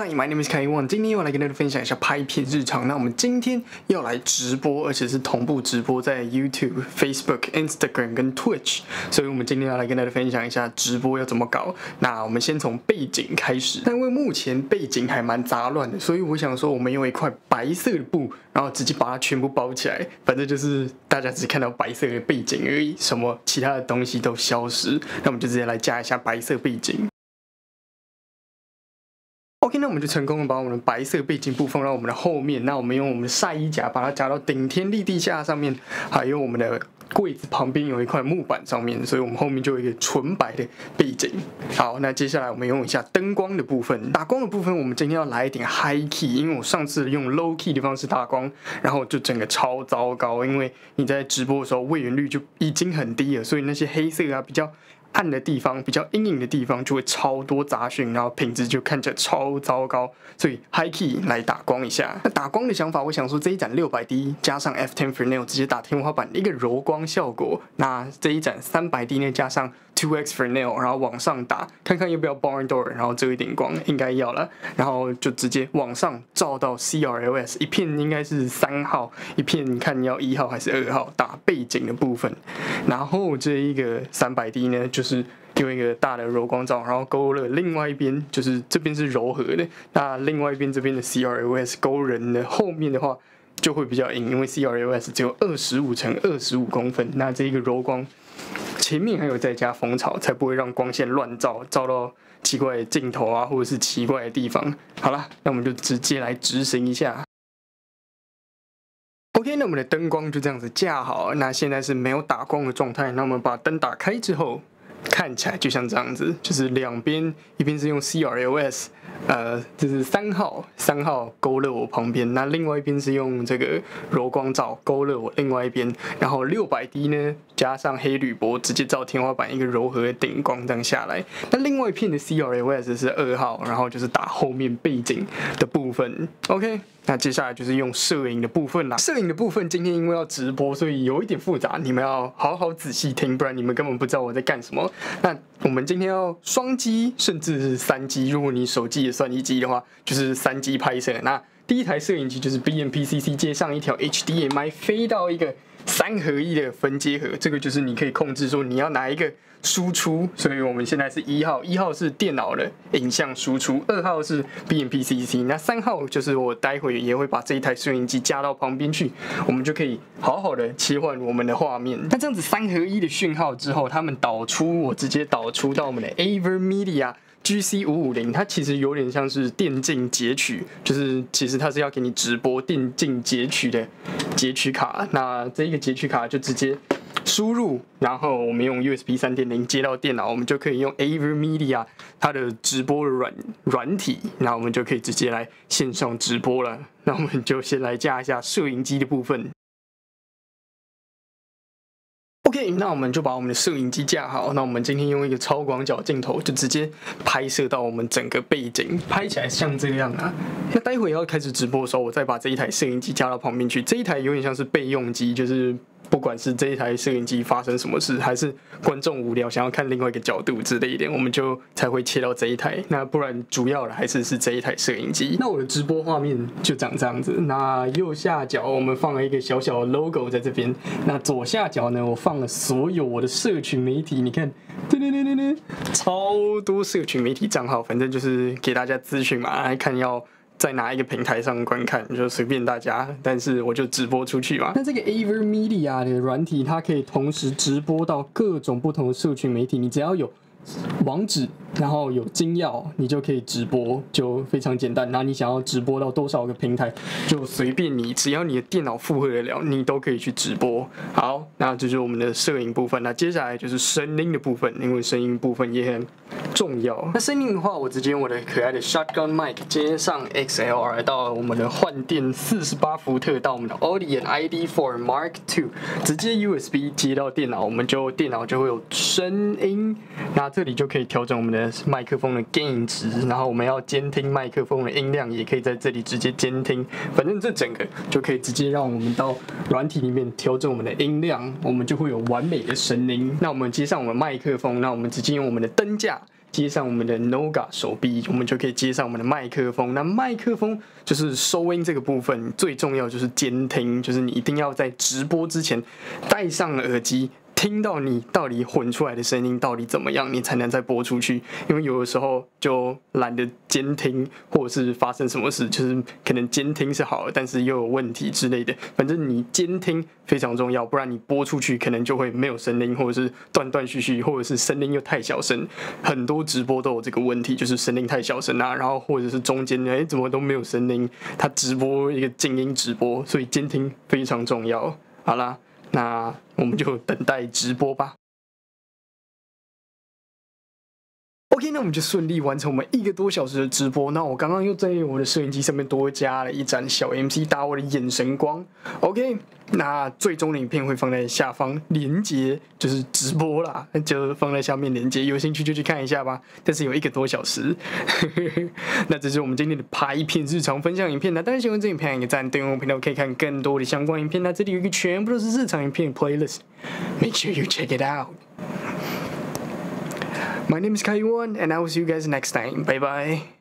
Hi, my name is Kai Won。今天又来跟大家分享一下拍片日常。那我们今天要来直播，而且是同步直播在 YouTube、Facebook、Instagram 跟 Twitch。所以我们今天要来跟大家分享一下直播要怎么搞。那我们先从背景开始。但因为目前背景还蛮杂乱的，所以我想说，我们用一块白色的布，然后直接把它全部包起来。反正就是大家只看到白色的背景而已，什么其他的东西都消失。那我们就直接来加一下白色背景。OK，那我们就成功的把我们的白色背景布放到我们的后面。那我们用我们的晒衣夹把它夹到顶天立地下上面，还有我们的柜子旁边有一块木板上面，所以我们后面就有一个纯白的背景。好，那接下来我们用一下灯光的部分，打光的部分，我们今天要来一点 high key，因为我上次用 low key 的方式打光，然后就整个超糟糕，因为你在直播的时候位元率就已经很低了，所以那些黑色啊比较。暗的地方、比较阴影的地方就会超多杂讯，然后品质就看起来超糟糕。所以 High Key 来打光一下。那打光的想法，我想说这一盏六百 D 加上 F10 Fresnel 直接打天花板一个柔光效果。那这一盏三百 D 呢加上 Two X Fresnel，然后往上打，看看要不要 Barn Door，然后遮一点光，应该要了。然后就直接往上照到 CRLS 一片，应该是三号一片，你看你要一号还是二号？打背景的部分。然后这一个三百 D 呢就。就是用一个大的柔光罩，然后勾勒另外一边，就是这边是柔和的，那另外一边这边的 CRLS 勾人的后面的话就会比较硬，因为 CRLS 只有二十五乘二十五公分，那这一个柔光前面还有再加蜂巢，才不会让光线乱照，照到奇怪的镜头啊，或者是奇怪的地方。好了，那我们就直接来执行一下。OK，那我们的灯光就这样子架好，那现在是没有打光的状态，那我们把灯打开之后。看起来就像这样子，就是两边一边是用 CRLS，呃，就是三号三号勾勒我旁边，那另外一边是用这个柔光罩勾勒我另外一边，然后六百 D 呢加上黑铝箔直接照天花板一个柔和的顶光这样下来，那另外一片的 C R A S 是二号，然后就是打后面背景的部分，OK。那接下来就是用摄影的部分啦。摄影的部分今天因为要直播，所以有一点复杂，你们要好好仔细听，不然你们根本不知道我在干什么。那我们今天要双机，甚至是三机，如果你手机也算一机的话，就是三机拍摄。那第一台摄影机就是 B M P C C 接上一条 H D M I 飞到一个三合一的分接盒，这个就是你可以控制说你要哪一个。输出，所以我们现在是一号，一号是电脑的影像输出，二号是 B M P C C，那三号就是我待会也会把这一台摄影机加到旁边去，我们就可以好好的切换我们的画面。那这样子三合一的讯号之后，他们导出，我直接导出到我们的 AverMedia G C 五五零，它其实有点像是电竞截取，就是其实它是要给你直播电竞截取的截取卡，那这一个截取卡就直接。输入，然后我们用 USB 三点零接到电脑，我们就可以用 AverMedia 它的直播软软体，那我们就可以直接来线上直播了。那我们就先来架一下摄影机的部分。OK，那我们就把我们的摄影机架好。那我们今天用一个超广角镜头，就直接拍摄到我们整个背景，拍起来像这样啊。那待会要开始直播的时候，我再把这一台摄影机架到旁边去。这一台有点像是备用机，就是。不管是这一台摄影机发生什么事，还是观众无聊想要看另外一个角度之类一点，我们就才会切到这一台。那不然主要的还是是这一台摄影机。那我的直播画面就长这样子。那右下角我们放了一个小小的 logo 在这边。那左下角呢，我放了所有我的社群媒体。你看，噔噔噔噔噔，超多社群媒体账号，反正就是给大家资讯嘛，看要。在哪一个平台上观看，就随便大家，但是我就直播出去嘛。那这个 AverMedia 的软体，它可以同时直播到各种不同的社群媒体，你只要有。网址，然后有金钥，你就可以直播，就非常简单。那你想要直播到多少个平台，就随便你，只要你的电脑负荷得了，你都可以去直播。好，那这就是我们的摄影部分。那接下来就是声音的部分，因为声音部分也很重要。那声音的话，我直接用我的可爱的 Shotgun Mic 接上 XLR 到我们的换电四十八伏特，到我们的 Audio ID4 Mark Two，直接 USB 接到电脑，我们就电脑就会有声音。那这里就可以调整我们的麦克风的 gain 值，然后我们要监听麦克风的音量，也可以在这里直接监听。反正这整个就可以直接让我们到软体里面调整我们的音量，我们就会有完美的声音。那我们接上我们麦克风，那我们直接用我们的灯架接上我们的 Noga 手臂，我们就可以接上我们的麦克风。那麦克风就是收音这个部分最重要，就是监听，就是你一定要在直播之前戴上耳机。听到你到底混出来的声音到底怎么样，你才能再播出去。因为有的时候就懒得监听，或者是发生什么事，就是可能监听是好的，但是又有问题之类的。反正你监听非常重要，不然你播出去可能就会没有声音，或者是断断续续，或者是声音又太小声。很多直播都有这个问题，就是声音太小声啊，然后或者是中间哎怎么都没有声音。他直播一个静音直播，所以监听非常重要。好啦。那我们就等待直播吧。OK，那我们就顺利完成我们一个多小时的直播。那我刚刚又在我的摄影机上面多加了一盏小 MC 打我的眼神光。OK，那最终的影片会放在下方连接，就是直播啦，就放在下面连接，有兴趣就去看一下吧。但是有一个多小时，那这是我们今天的拍片日常分享影片。那当然喜欢这影片，一个赞，订阅我频道可以看更多的相关影片。那这里有一个全部都是日常影片 playlist，make sure you check it out。My name is Kaiwan, and I will see you guys next time. Bye bye.